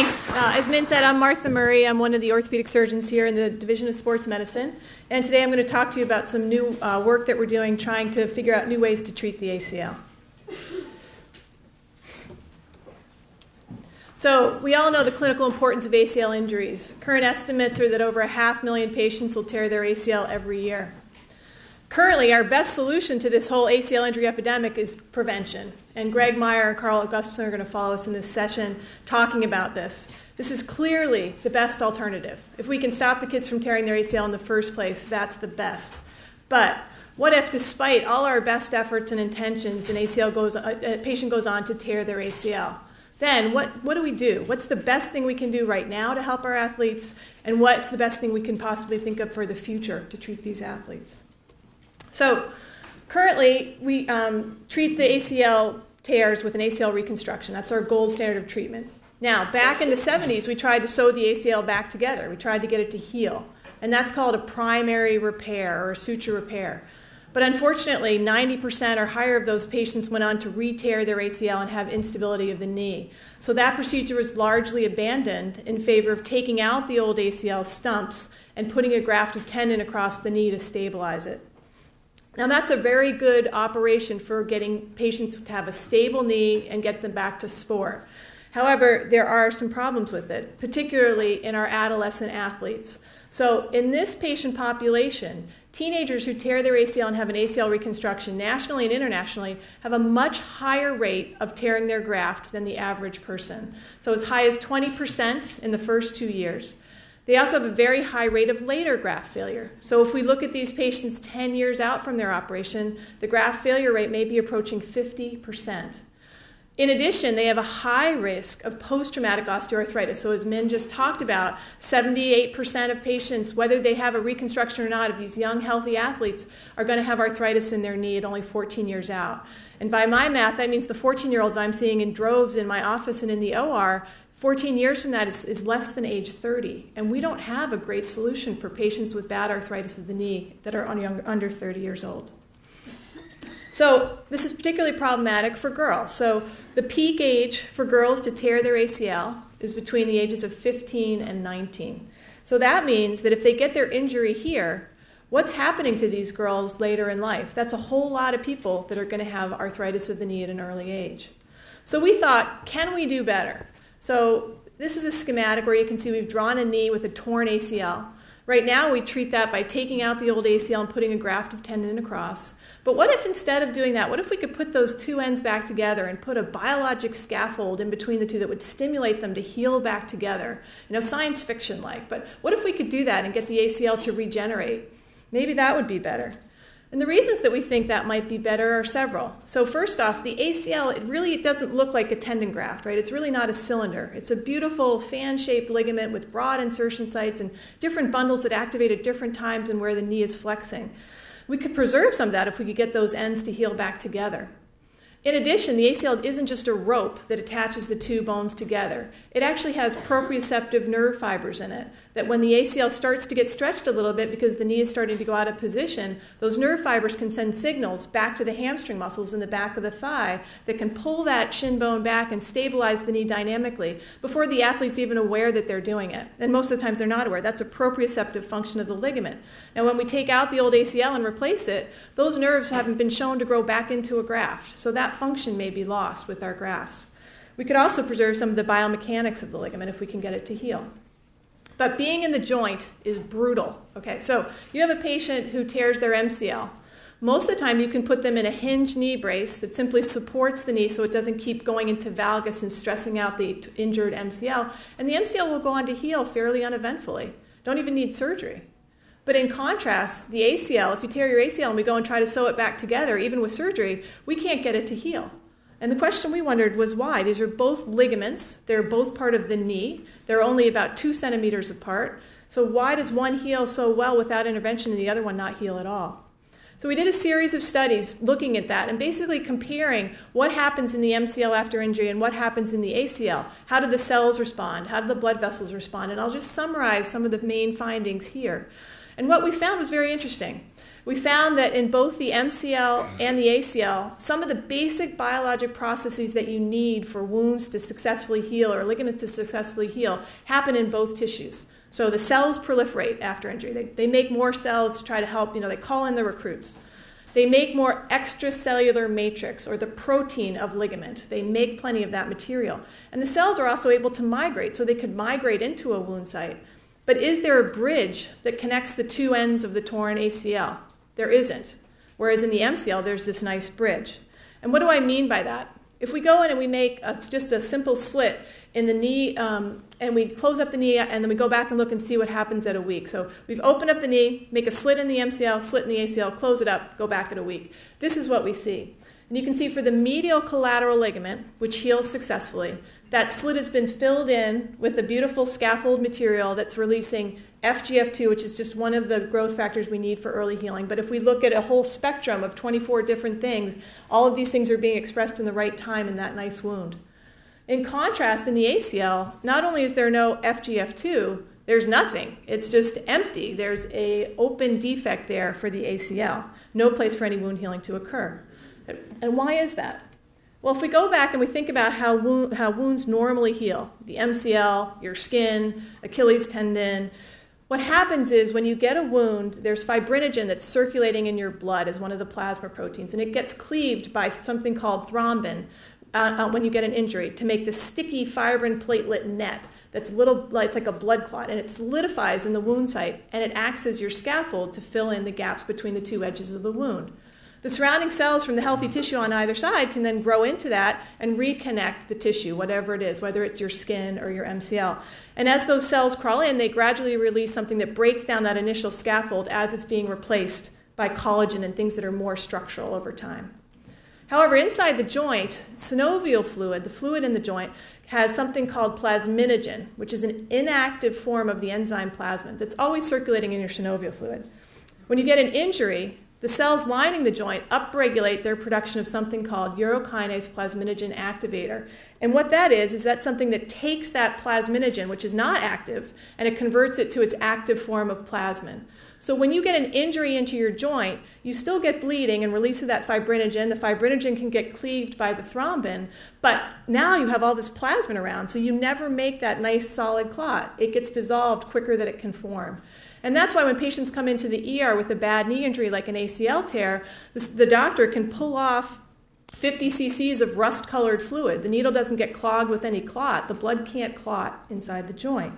Thanks. Uh, as Min said, I'm Martha Murray. I'm one of the orthopedic surgeons here in the Division of Sports Medicine. And today I'm going to talk to you about some new uh, work that we're doing trying to figure out new ways to treat the ACL. So, we all know the clinical importance of ACL injuries. Current estimates are that over a half million patients will tear their ACL every year. Currently, our best solution to this whole ACL injury epidemic is prevention. And Greg Myer and Carl Augustin are going to follow us in this session talking about this. This is clearly the best alternative. If we can stop the kids from tearing their ACL in the first place, that's the best. But what if, despite all our best efforts and intentions, an ACL goes, uh, a patient goes on to tear their ACL? Then what, what do we do? What's the best thing we can do right now to help our athletes? And what's the best thing we can possibly think of for the future to treat these athletes? So currently, we um, treat the ACL tears with an ACL reconstruction. That's our gold standard of treatment. Now, back in the 70s, we tried to sew the ACL back together. We tried to get it to heal. And that's called a primary repair or a suture repair. But unfortunately, 90% or higher of those patients went on to re tear their ACL and have instability of the knee. So that procedure was largely abandoned in favor of taking out the old ACL stumps and putting a graft of tendon across the knee to stabilize it. Now, that's a very good operation for getting patients to have a stable knee and get them back to sport. However, there are some problems with it, particularly in our adolescent athletes. So, in this patient population, teenagers who tear their ACL and have an ACL reconstruction nationally and internationally have a much higher rate of tearing their graft than the average person. So, as high as 20% in the first two years. They also have a very high rate of later graft failure. So, if we look at these patients 10 years out from their operation, the graft failure rate may be approaching 50%. In addition, they have a high risk of post traumatic osteoarthritis. So, as Min just talked about, 78% of patients, whether they have a reconstruction or not, of these young, healthy athletes, are going to have arthritis in their knee at only 14 years out. And by my math, that means the 14 year olds I'm seeing in droves in my office and in the OR 14 years from that is, is, less than age 30, and we don't have a great solution for patients with bad arthritis of the knee that are young, under 30 years old. So, this is particularly problematic for girls. So, the peak age for girls to tear their ACL is between the ages of 15 and 19. So, that means that if they get their injury here, what's happening to these girls later in life? That's a whole lot of people that are going to have arthritis of the knee at an early age. So, we thought, can we do better? So this is a schematic where you can see we've drawn a knee with a torn ACL. Right now, we treat that by taking out the old ACL and putting a graft of tendon across. But what if instead of doing that, what if we could put those two ends back together and put a biologic scaffold in between the two that would stimulate them to heal back together? You know, science fiction like. But what if we could do that and get the ACL to regenerate? Maybe that would be better. And the reasons that we think that might be better are several. So first off, the ACL, it really it doesn't look like a tendon graft, right? It's really not a cylinder. It's a beautiful fan-shaped ligament with broad insertion sites and different bundles that activate at different times and where the knee is flexing. We could preserve some of that if we could get those ends to heal back together. In addition, the ACL isn't just a rope that attaches the two bones together. It actually has proprioceptive nerve fibers in it that when the ACL starts to get stretched a little bit because the knee is starting to go out of position, those nerve fibers can send signals back to the hamstring muscles in the back of the thigh that can pull that shin bone back and stabilize the knee dynamically before the athlete's even aware that they're doing it. And most of the times they're not aware. That's a proprioceptive function of the ligament. Now, when we take out the old ACL and replace it, those nerves haven't been shown to grow back into a graft. So that that function may be lost with our grafts. We could also preserve some of the biomechanics of the ligament if we can get it to heal. But being in the joint is brutal. Okay, so you have a patient who tears their MCL. Most of the time, you can put them in a hinge knee brace that simply supports the knee so it doesn't keep going into valgus and stressing out the injured MCL. And the MCL will go on to heal fairly uneventfully. Don't even need surgery. But in contrast, the ACL, if you tear your ACL and we go and try to sew it back together, even with surgery, we can't get it to heal. And the question we wondered was why? These are both ligaments, they're both part of the knee, they're only about two centimeters apart. So, why does one heal so well without intervention and the other one not heal at all? So, we did a series of studies looking at that and basically comparing what happens in the MCL after injury and what happens in the ACL. How do the cells respond? How do the blood vessels respond? And I'll just summarize some of the main findings here. And what we found was very interesting. we found that in both the MCL and the ACL, some of the basic biologic processes that you need for wounds to successfully heal or ligaments to successfully heal happen in both tissues. So the cells proliferate after injury. They, they make more cells to try to help, you know, they call in the recruits. They make more extracellular matrix or the protein of ligament. They make plenty of that material. And the cells are also able to migrate, so they could migrate into a wound site. But is there a bridge that connects the two ends of the torn ACL? There isn't. Whereas in the MCL, there's this nice bridge. And what do I mean by that? If we go in and we make a, just a simple slit in the knee um, and we close up the knee and then we go back and look and see what happens at a week. So we've opened up the knee, make a slit in the MCL, slit in the ACL, close it up, go back at a week. This is what we see. And you can see for the medial collateral ligament, which heals successfully, that slit has been filled in with a beautiful scaffold material that's releasing FGF2, which is just one of the growth factors we need for early healing. But if we look at a whole spectrum of 24 different things, all of these things are being expressed in the right time in that nice wound. In contrast, in the ACL, not only is there no FGF2, there's nothing. It's just empty. There's a open defect there for the ACL. No place for any wound healing to occur. And why is that? Well, if we go back and we think about how, how wounds normally heal, the MCL, your skin, Achilles tendon, what happens is when you get a wound, there's fibrinogen that's circulating in your blood as one of the plasma proteins, and it gets cleaved by something called thrombin uh, uh, when you get an injury to make this sticky fibrin platelet net that's little, it's like a blood clot, and it solidifies in the wound site, and it acts as your scaffold to fill in the gaps between the two edges of the wound. The surrounding cells from the healthy tissue on either side can then grow into that and reconnect the tissue, whatever it is, whether it's your skin or your MCL. And as those cells crawl in, they gradually release something that breaks down that initial scaffold as it's being replaced by collagen and things that are more structural over time. However, inside the joint, synovial fluid, the fluid in the joint, has something called plasminogen, which is an inactive form of the enzyme plasmin that's always circulating in your synovial fluid. When you get an injury, the cells lining the joint upregulate their production of something called urokinase plasminogen activator. And what that is, is that something that takes that plasminogen, which is not active, and it converts it to its active form of plasmin. So when you get an injury into your joint, you still get bleeding and release of that fibrinogen. The fibrinogen can get cleaved by the thrombin, but now you have all this plasmin around, so you never make that nice solid clot. It gets dissolved quicker than it can form. And that's why when patients come into the ER with a bad knee injury like an ACL tear, the doctor can pull off 50 cc's of rust colored fluid. The needle doesn't get clogged with any clot, the blood can't clot inside the joint.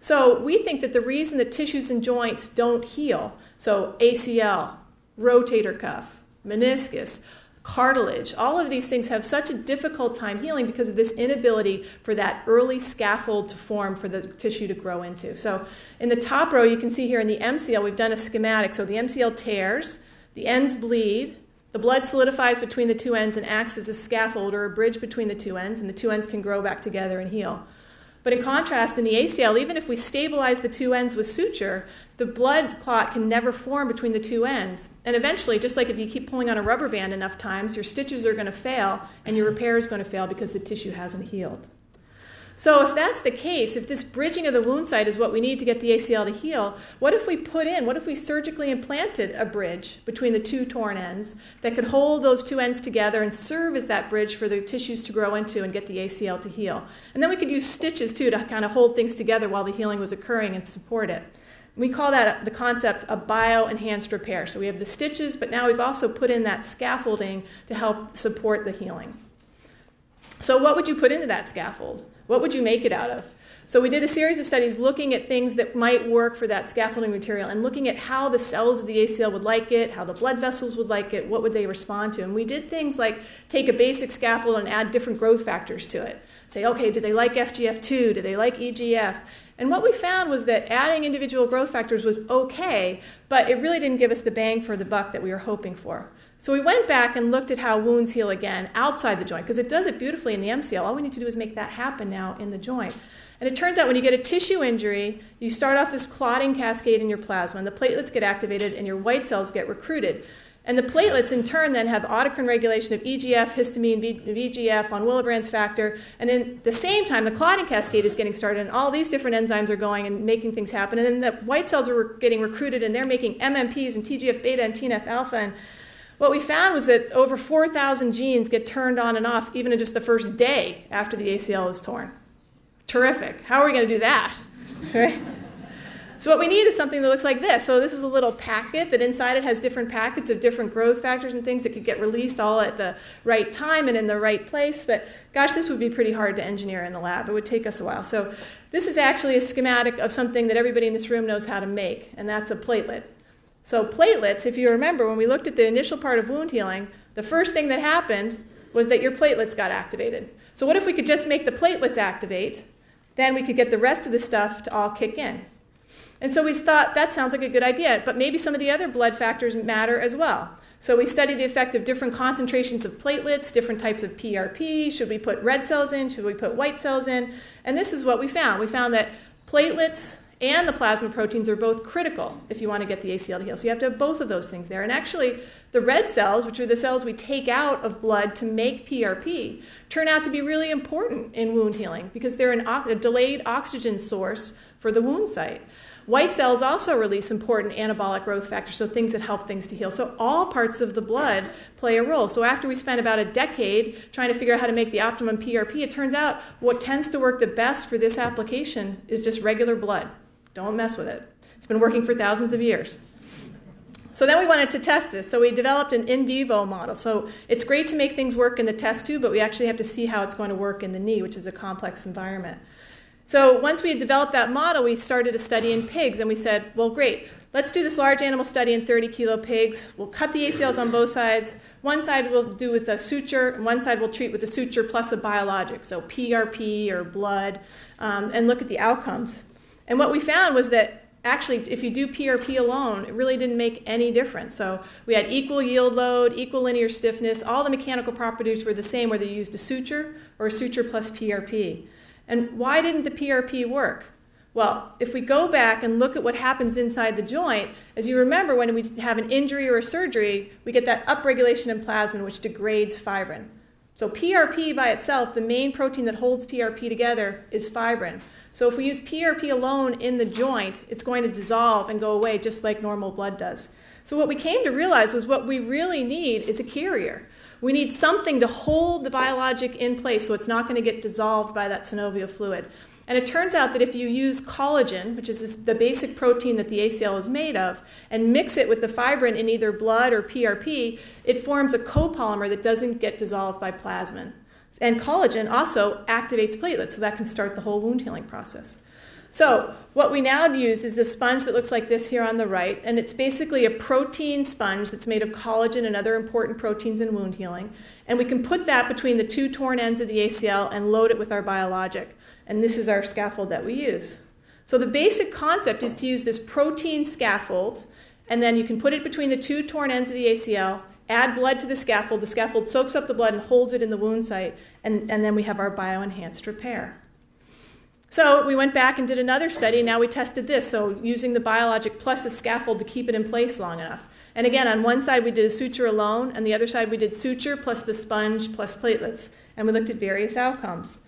So we think that the reason that tissues and joints don't heal, so ACL, rotator cuff, meniscus, cartilage. All of these things have such a difficult time healing because of this inability for that early scaffold to form for the tissue to grow into. So, in the top row, you can see here in the MCL, we've done a schematic. So, the MCL tears, the ends bleed, the blood solidifies between the two ends and acts as a scaffold or a bridge between the two ends, and the two ends can grow back together and heal. But in contrast, in the ACL, even if we stabilize the two ends with suture, the blood clot can never form between the two ends. And eventually, just like if you keep pulling on a rubber band enough times, your stitches are going to fail and your repair is going to fail because the tissue hasn't healed. So, if that's the case, if this bridging of the wound site is what we need to get the ACL to heal, what if we put in, what if we surgically implanted a bridge between the two torn ends that could hold those two ends together and serve as that bridge for the tissues to grow into and get the ACL to heal? And then we could use stitches too to kind of hold things together while the healing was occurring and support it. We call that the concept of bio-enhanced repair. So we have the stitches, but now we've also put in that scaffolding to help support the healing. So what would you put into that scaffold? What would you make it out of? So we did a series of studies looking at things that might work for that scaffolding material and looking at how the cells of the ACL would like it, how the blood vessels would like it, what would they respond to. And we did things like take a basic scaffold and add different growth factors to it. Say, okay, do they like FGF2? Do they like EGF? And what we found was that adding individual growth factors was okay, but it really didn't give us the bang for the buck that we were hoping for. So we went back and looked at how wounds heal again outside the joint, because it does it beautifully in the MCL. All we need to do is make that happen now in the joint. And it turns out when you get a tissue injury, you start off this clotting cascade in your plasma, and the platelets get activated, and your white cells get recruited. And the platelets, in turn, then have autocrine regulation of EGF, histamine, VEGF, von Willebrand's factor. And in the same time, the clotting cascade is getting started, and all these different enzymes are going and making things happen. And then the white cells are getting recruited, and they're making MMPs and TGF beta and TNF alpha. And what we found was that over 4,000 genes get turned on and off even in just the first day after the ACL is torn. Terrific. How are we going to do that? Right? So what we need is something that looks like this. So this is a little packet that inside it has different packets of different growth factors and things that could get released all at the right time and in the right place. But gosh, this would be pretty hard to engineer in the lab. It would take us a while. So this is actually a schematic of something that everybody in this room knows how to make, and that's a platelet. So platelets, if you remember, when we looked at the initial part of wound healing, the first thing that happened was that your platelets got activated. So what if we could just make the platelets activate? Then we could get the rest of the stuff to all kick in. And so we thought that sounds like a good idea, but maybe some of the other blood factors matter as well. So we studied the effect of different concentrations of platelets, different types of PRP. Should we put red cells in? Should we put white cells in? And this is what we found. We found that platelets and the plasma proteins are both critical if you want to get the ACL to heal. So you have to have both of those things there. And actually, the red cells, which are the cells we take out of blood to make PRP, turn out to be really important in wound healing because they're an, a delayed oxygen source for the wound site. White cells also release important anabolic growth factors, so things that help things to heal. So all parts of the blood play a role. So after we spent about a decade trying to figure out how to make the optimum PRP, it turns out what tends to work the best for this application is just regular blood. Don't mess with it. It's been working for thousands of years. So then we wanted to test this. So we developed an in vivo model. So it's great to make things work in the test tube, but we actually have to see how it's going to work in the knee, which is a complex environment. So once we had developed that model, we started a study in pigs, and we said, well, great, let's do this large animal study in 30 kilo pigs. We'll cut the ACLs on both sides. One side we'll do with a suture, and one side we'll treat with a suture plus a biologic, so PRP or blood, um, and look at the outcomes. And what we found was that actually, if you do PRP alone, it really didn't make any difference. So we had equal yield load, equal linear stiffness, all the mechanical properties were the same whether you used a suture or a suture plus PRP. And why didn't the PRP work? Well, if we go back and look at what happens inside the joint, as you remember, when we have an injury or a surgery, we get that upregulation in plasmin, which degrades fibrin. So, PRP by itself, the main protein that holds PRP together, is fibrin. So, if we use PRP alone in the joint, it's going to dissolve and go away just like normal blood does. So, what we came to realize was what we really need is a carrier. We need something to hold the biologic in place so it's not going to get dissolved by that synovial fluid. And it turns out that if you use collagen, which is the basic protein that the ACL is made of, and mix it with the fibrin in either blood or PRP, it forms a copolymer that doesn't get dissolved by plasmin. And collagen also activates platelets, so that can start the whole wound healing process. So, what we now use is this sponge that looks like this here on the right, and it's basically a protein sponge that's made of collagen and other important proteins in wound healing. And we can put that between the two torn ends of the ACL and load it with our biologic. And this is our scaffold that we use. So, the basic concept is to use this protein scaffold, and then you can put it between the two torn ends of the ACL, add blood to the scaffold. The scaffold soaks up the blood and holds it in the wound site, and, and then we have our bioenhanced repair. So we went back and did another study, now we tested this. So using the biologic plus the scaffold to keep it in place long enough. And again, on one side we did a suture alone, and the other side we did suture plus the sponge plus platelets. And we looked at various outcomes.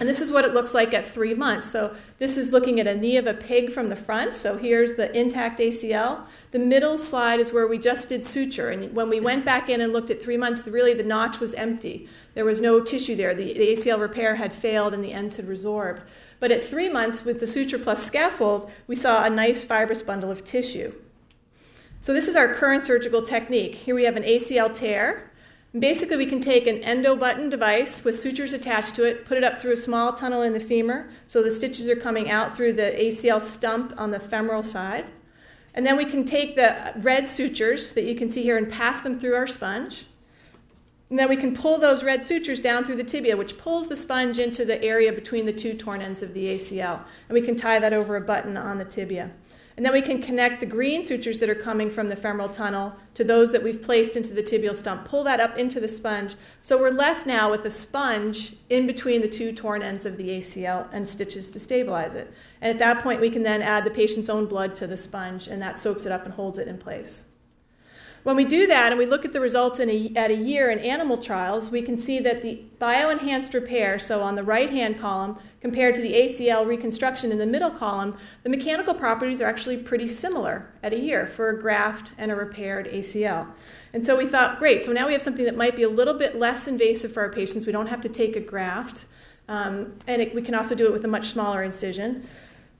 And this is what it looks like at three months. So this is looking at a knee of a pig from the front. So here's the intact ACL. The middle slide is where we just did suture. And when we went back in and looked at three months, really the notch was empty. There was no tissue there. The, the ACL repair had failed and the ends had resorbed. But at three months, with the suture plus scaffold, we saw a nice fibrous bundle of tissue. So this is our current surgical technique. Here we have an ACL tear. Basically, we can take an endo button device with sutures attached to it, put it up through a small tunnel in the femur, so the stitches are coming out through the ACL stump on the femoral side. And then we can take the red sutures that you can see here and pass them through our sponge. And then we can pull those red sutures down through the tibia, which pulls the sponge into the area between the two torn ends of the ACL. And we can tie that over a button on the tibia. And then we can connect the green sutures that are coming from the femoral tunnel to those that we've placed into the tibial stump. Pull that up into the sponge. So we're left now with a sponge in between the two torn ends of the ACL and stitches to stabilize it. And at that point, we can then add the patient's own blood to the sponge, and that soaks it up and holds it in place. When we do that and we look at the results a, at a year in animal trials, we can see that the bioenhanced repair, so on the right hand column, compared to the ACL reconstruction in the middle column, the mechanical properties are actually pretty similar at a year for a graft and a repaired ACL. And so we thought, great, so now we have something that might be a little bit less invasive for our patients. We don't have to take a graft, um, and it, we can also do it with a much smaller incision.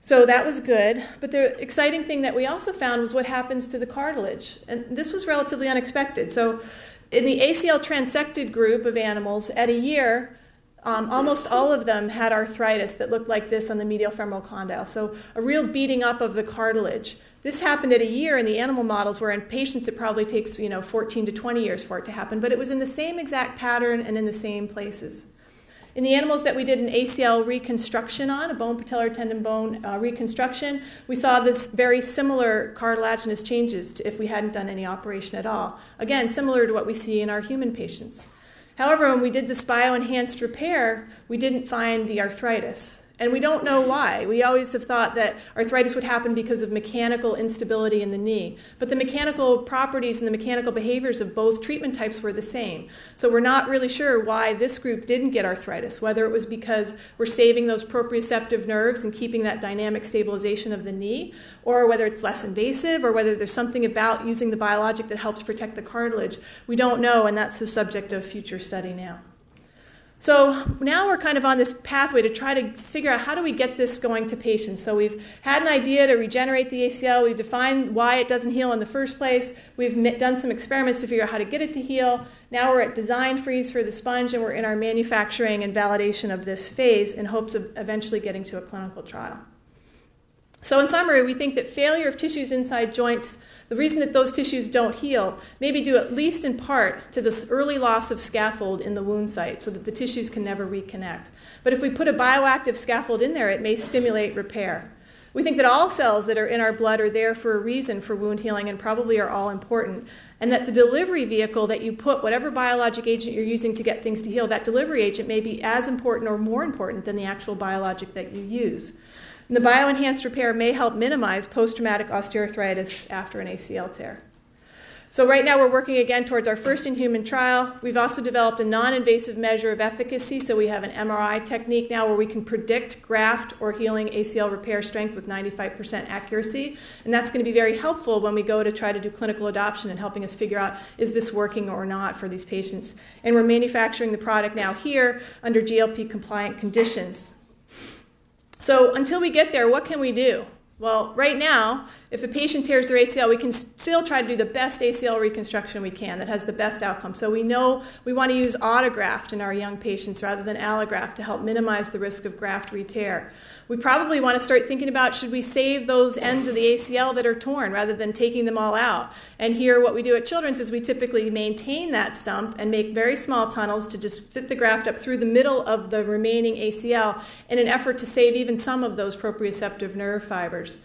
So that was good. But the exciting thing that we also found was what happens to the cartilage. And this was relatively unexpected. So in the ACL transected group of animals, at a year, um, almost all of them had arthritis that looked like this on the medial femoral condyle. So a real beating up of the cartilage. This happened at a year in the animal models, where in patients it probably takes you know 14 to 20 years for it to happen. But it was in the same exact pattern and in the same places. In the animals that we did an ACL reconstruction on, a bone patellar tendon bone uh, reconstruction, we saw this very similar cartilaginous changes to if we hadn't done any operation at all. Again, similar to what we see in our human patients. However, when we did this bioenhanced repair, we didn't find the arthritis. And we don't know why. We always have thought that arthritis would happen because of mechanical instability in the knee. But the mechanical properties and the mechanical behaviors of both treatment types were the same. So we're not really sure why this group didn't get arthritis, whether it was because we're saving those proprioceptive nerves and keeping that dynamic stabilization of the knee, or whether it's less invasive, or whether there's something about using the biologic that helps protect the cartilage. We don't know, and that's the subject of future study now. So now we're kind of on this pathway to try to figure out how do we get this going to patients. So we've had an idea to regenerate the ACL. We've defined why it doesn't heal in the first place. We've done some experiments to figure out how to get it to heal. Now we're at design freeze for the sponge, and we're in our manufacturing and validation of this phase in hopes of eventually getting to a clinical trial. So, in summary, we think that failure of tissues inside joints, the reason that those tissues don't heal, may be due at least in part to this early loss of scaffold in the wound site so that the tissues can never reconnect. But if we put a bioactive scaffold in there, it may stimulate repair. We think that all cells that are in our blood are there for a reason for wound healing and probably are all important. And that the delivery vehicle that you put, whatever biologic agent you're using to get things to heal, that delivery agent may be as important or more important than the actual biologic that you use. And the bioenhanced repair may help minimize post traumatic osteoarthritis after an ACL tear. So, right now, we're working again towards our first in human trial. We've also developed a non invasive measure of efficacy. So, we have an MRI technique now where we can predict graft or healing ACL repair strength with 95% accuracy. And that's going to be very helpful when we go to try to do clinical adoption and helping us figure out is this working or not for these patients. And we're manufacturing the product now here under GLP compliant conditions. So until we get there, what can we do? Well, right now, if a patient tears their ACL, we can still try to do the best ACL reconstruction we can that has the best outcome. So we know we want to use autograft in our young patients rather than allograft to help minimize the risk of graft re-tear. We probably want to start thinking about should we save those ends of the ACL that are torn rather than taking them all out. And here, what we do at Children's is we typically maintain that stump and make very small tunnels to just fit the graft up through the middle of the remaining ACL in an effort to save even some of those proprioceptive nerve fibers.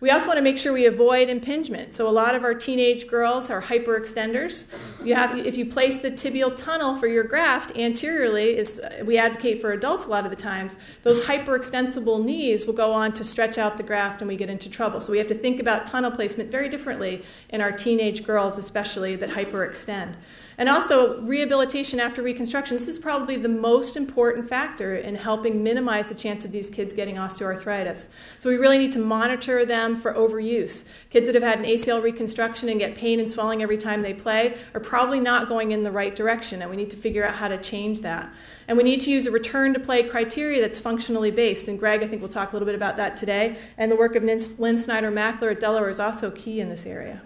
We also want to make sure we avoid impingement. So a lot of our teenage girls are hyperextenders. You have, if you place the tibial tunnel for your graft anteriorly, is we advocate for adults a lot of the times. Those hyperextensible knees will go on to stretch out the graft, and we get into trouble. So we have to think about tunnel placement very differently in our teenage girls, especially that hyperextend. And also, rehabilitation after reconstruction. This is probably the most important factor in helping minimize the chance of these kids getting osteoarthritis. So, we really need to monitor them for overuse. Kids that have had an ACL reconstruction and get pain and swelling every time they play are probably not going in the right direction, and we need to figure out how to change that. And we need to use a return to play criteria that's functionally based. And Greg, I think, we'll talk a little bit about that today. And the work of Lynn Snyder Mackler at Delaware is also key in this area.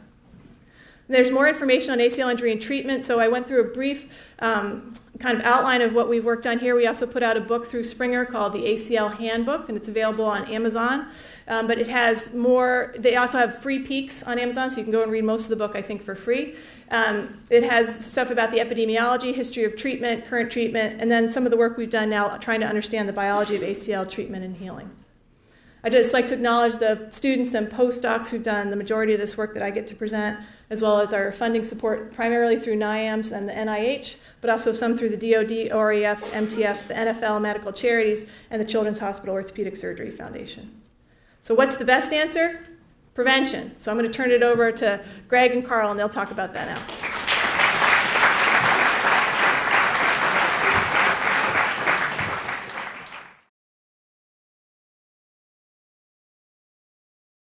There's more information on ACL injury and treatment, so I went through a brief um, kind of outline of what we've worked on here. We also put out a book through Springer called the ACL Handbook, and it's available on Amazon. Um, but it has more, they also have free peeks on Amazon, so you can go and read most of the book, I think, for free. Um, it has stuff about the epidemiology, history of treatment, current treatment, and then some of the work we've done now trying to understand the biology of ACL treatment and healing. I'd just like to acknowledge the students and postdocs who've done the majority of this work that I get to present as well as our funding support primarily through NIAMS and the NIH, but also some through the DoD, OREF, MTF, the NFL, medical charities, and the Children's Hospital Orthopedic Surgery Foundation. So, what's the best answer? prevention. So I'm going to turn it over to Greg and Carl, and they'll talk about that now.